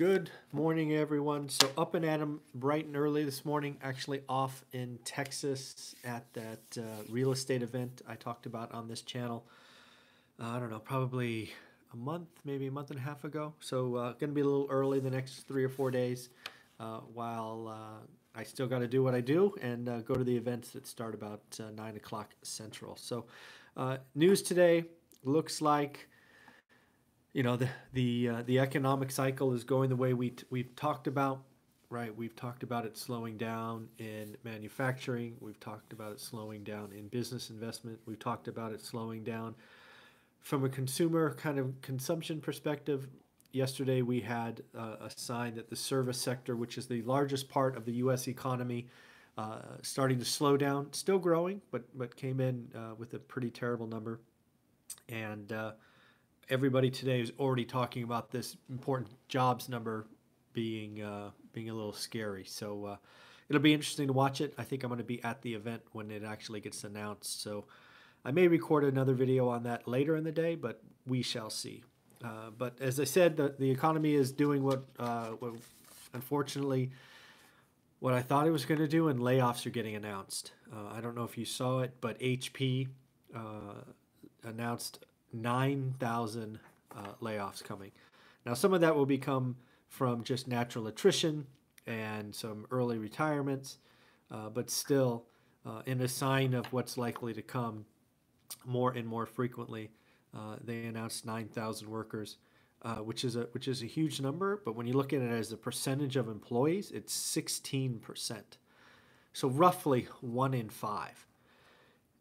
Good morning, everyone. So up and at 'em bright and early this morning. Actually off in Texas at that uh, real estate event I talked about on this channel. Uh, I don't know, probably a month, maybe a month and a half ago. So uh, going to be a little early the next three or four days, uh, while uh, I still got to do what I do and uh, go to the events that start about nine o'clock central. So news today looks like you know the the uh, the economic cycle is going the way we t- we've talked about right? We've talked about it slowing down in manufacturing. We've talked about it slowing down in business investment. We've talked about it slowing down. From a consumer kind of consumption perspective yesterday we had uh, a sign that the service sector which is the largest part of the US economy uh, starting to slow down. Still growing but but came in uh, with a pretty terrible number. And uh, everybody today is already talking about this important jobs number being uh, being a little scary. So uh, it'll be interesting to watch it. I think I'm going to be at the event when it actually gets announced. So I may record another video on that later in the day, but we shall see. Uh, but as I said, the, the economy is doing what, uh, what unfortunately what I thought it was going to do, and layoffs are getting announced. Uh, I don't know if you saw it, but HP uh, announced 9,000 uh, layoffs coming. Now, some of that will become from just natural attrition and some early retirements, uh, but still, uh, in a sign of what's likely to come more and more frequently, uh, they announced 9,000 workers. Uh, which is a which is a huge number, but when you look at it as a percentage of employees, it's 16%. So roughly one in five.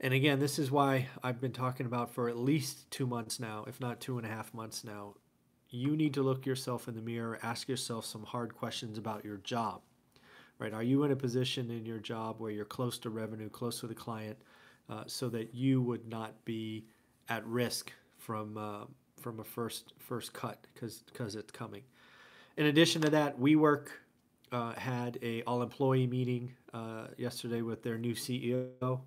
And again, this is why I've been talking about for at least two months now, if not two and a half months now. You need to look yourself in the mirror, ask yourself some hard questions about your job. Right? Are you in a position in your job where you're close to revenue, close to the client, uh, so that you would not be at risk from uh, from a first first cut because because it's coming. In addition to that, WeWork uh, had a all employee meeting uh, yesterday with their new CEO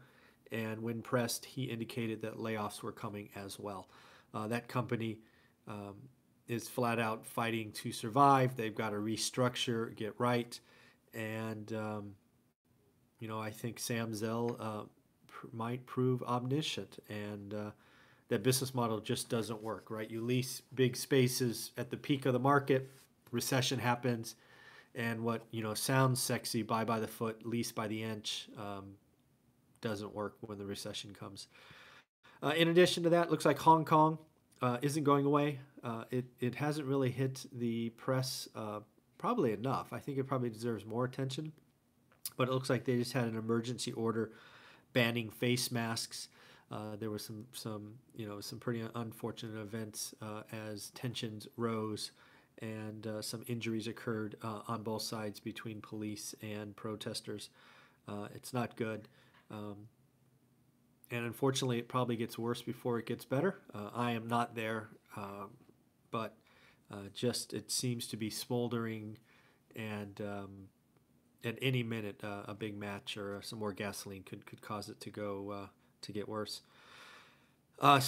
and when pressed, he indicated that layoffs were coming as well. Uh, that company um, is flat out fighting to survive. They've got to restructure, get right, and um, you know I think Sam Zell uh, pr- might prove omniscient, and uh, that business model just doesn't work. Right? You lease big spaces at the peak of the market, recession happens, and what you know sounds sexy, buy by the foot, lease by the inch. Um, doesn't work when the recession comes. Uh, in addition to that, looks like Hong Kong uh, isn't going away. Uh, it, it hasn't really hit the press uh, probably enough. I think it probably deserves more attention. But it looks like they just had an emergency order banning face masks. Uh, there was some, some, you know, some pretty unfortunate events uh, as tensions rose and some injuries occurred on both sides between police and protesters. it's not good. Um, and unfortunately, it probably gets worse before it gets better. Uh, I am not there, uh, but uh, just it seems to be smoldering, and um, at any minute, uh, a big match or some more gasoline could, could cause it to go uh, to get worse. Uh,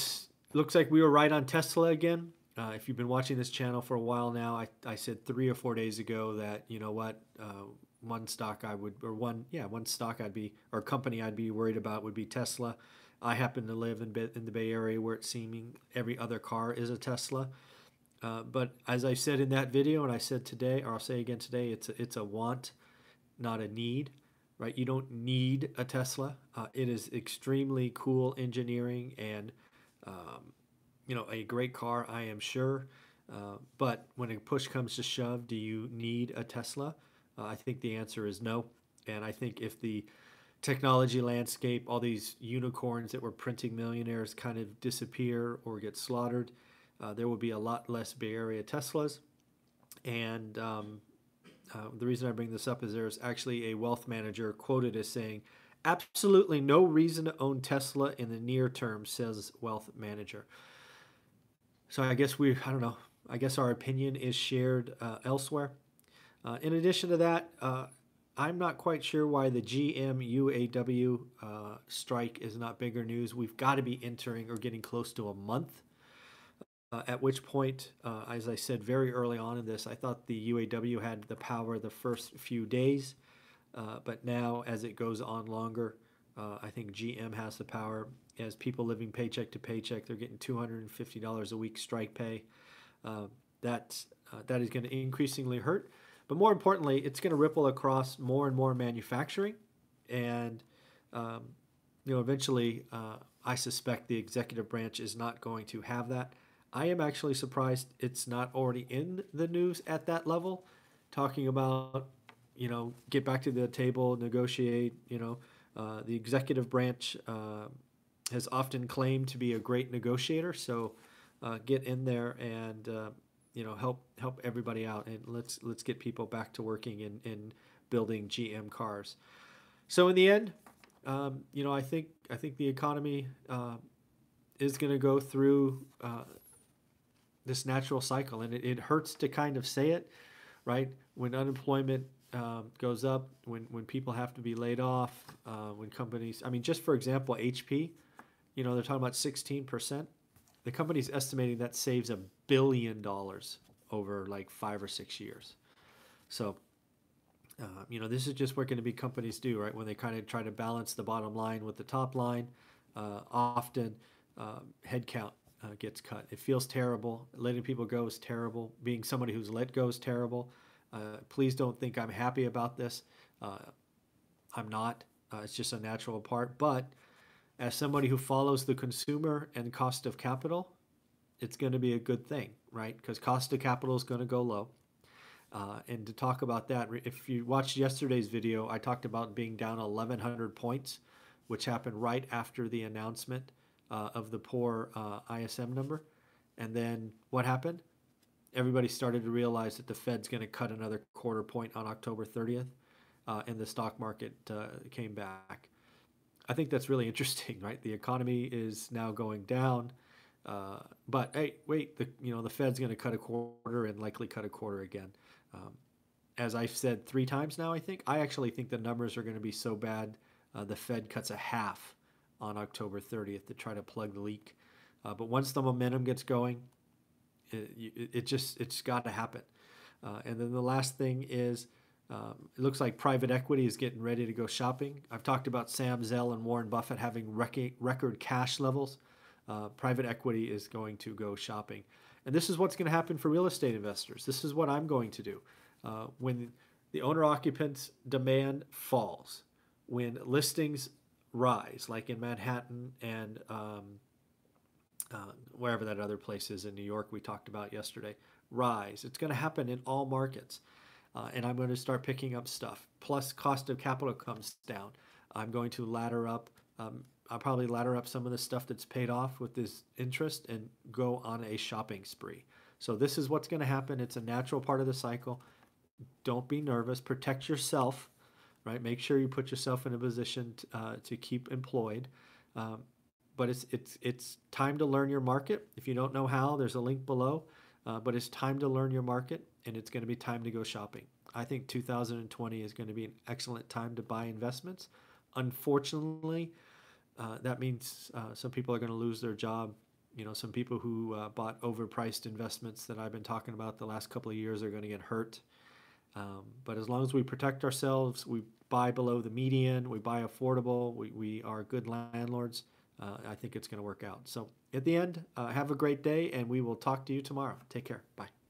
looks like we were right on Tesla again. if you've been watching this channel for a while now, I, I said three or four days ago that you know what one stock I would, or one, yeah, one stock I'd be, or company I'd be worried about would be Tesla. I happen to live in, in the Bay Area where it's seeming every other car is a Tesla. Uh, but as I said in that video, and I said today, or I'll say again today, it's a, it's a want, not a need, right? You don't need a Tesla. Uh, it is extremely cool engineering and, um, you know, a great car, I am sure. Uh, but when a push comes to shove, do you need a Tesla? Uh, I think the answer is no. And I think if the technology landscape, all these unicorns that were printing millionaires kind of disappear or get slaughtered, uh, there will be a lot less Bay Area Teslas. And um, uh, the reason I bring this up is there's actually a wealth manager quoted as saying, absolutely no reason to own Tesla in the near term, says wealth manager. So I guess we, I don't know, I guess our opinion is shared uh, elsewhere. Uh, in addition to that, uh, I'm not quite sure why the GM UAW uh, strike is not bigger news. We've got to be entering or getting close to a month at which point, uh, as I said very early on in this, I thought the UAW had the power the first few days, uh, but now as it goes on longer, uh, I think GM has the power. As people living paycheck to paycheck, they're getting $250 a week strike pay. Uh, that uh, that is going to increasingly hurt. But more importantly, it's going to ripple across more and more manufacturing, and um, you know, eventually, uh, I suspect the executive branch is not going to have that. I am actually surprised it's not already in the news at that level, talking about, you know, get back to the table, negotiate. You know, uh, the executive branch uh, has often claimed to be a great negotiator, so uh, get in there and uh, you know help help everybody out and let's let's get people back to working and, in building GM cars. So in the end, um, you know, I think I think the economy uh, is going to go through uh, this natural cycle, and it, it hurts to kind of say it, right? When unemployment um, goes up, when when people have to be laid off, uh, when companies, I mean, just for example, HP, you know, they're talking about sixteen percent. The company's estimating that saves a billion dollars over like five or six years. So uh, you know, this is just what going to be companies do, right? When they kind of try to balance the bottom line with the top line, uh, often uh, headcount uh, gets cut. It feels terrible. Letting people go is terrible. Being somebody who's let go is terrible. Uh, please don't think I'm happy about this. Uh, I'm not. it's just a natural part. But as somebody who follows the consumer and cost of capital, it's going to be a good thing, right? Because cost of capital is going to go low uh, and to talk about that, if you watched yesterday's video, I talked about being down 1,100 points, which happened right after the announcement uh, of the poor uh, ISM number. And then what happened? Everybody started to realize that the Fed's going to cut another quarter point on October 30th, uh, and the stock market uh, came back. I think that's really interesting, right? The economy is now going down. Uh, but hey, wait, the you know the Fed's going to cut a quarter and likely cut a quarter again. Um, as I've said three times now, I think I actually think the numbers are going to be so bad. Uh, the Fed cuts a half on October 30th to try to plug the leak. Uh, but once the momentum gets going, it, it just it's got to happen. Uh, and then the last thing is, um, it looks like private equity is getting ready to go shopping. I've talked about Sam Zell and Warren Buffett having rec- record cash levels. Uh, private equity is going to go shopping. And this is what's going to happen for real estate investors. This is what I'm going to do. Uh, when the owner occupants demand falls, when listings rise, like in Manhattan and um, uh, wherever that other place is in New York we talked about yesterday, rise. It's going to happen in all markets. Uh, and I'm going to start picking up stuff. Plus, cost of capital comes down. I'm going to ladder up um, I'll probably ladder up some of the stuff that's paid off with this interest and go on a shopping spree. So this is what's going to happen. It's a natural part of the cycle. Don't be nervous. Protect yourself, right? Make sure you put yourself in a position to, uh, to keep employed. Um, but it's it's it's time to learn your market. If you don't know how, there's a link below. Uh, but it's time to learn your market, and it's going to be time to go shopping. I think 2020 is going to be an excellent time to buy investments. Unfortunately, uh, that means uh, some people are going to lose their job. You know, some people who uh, bought overpriced investments that I've been talking about the last couple of years are going to get hurt. Um, but as long as we protect ourselves, we buy below the median, we buy affordable, we, we are good landlords, uh, I think it's going to work out. So at the end, uh, have a great day, and we will talk to you tomorrow. Take care. Bye.